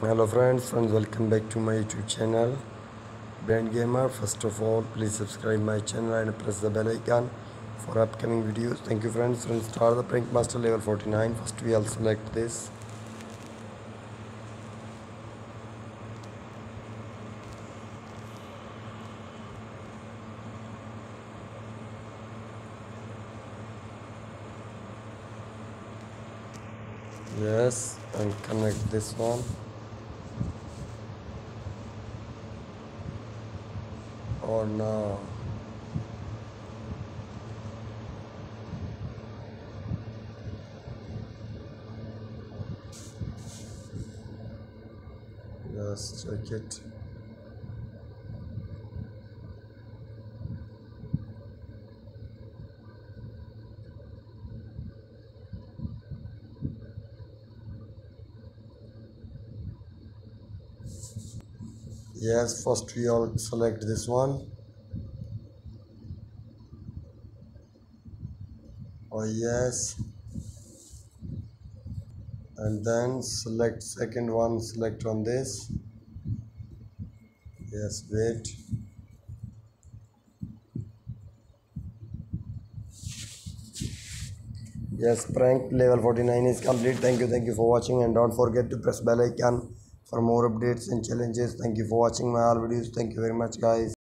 hello friends and welcome back to my youtube channel. Brand gamer first of all please subscribe my channel and press the bell icon for upcoming videos. Thank you friends and start the prank master level 49 first we'll select this. Yes and connect this one oh no? Yes check it yes first we all select this one. Oh yes. And then select second one select on this. Yes wait. Yes prank level 49 is complete. Thank you thank you for watching and don't forget to press bell icon for more updates and challenges. Thank you for watching my all videos. Thank you very much guys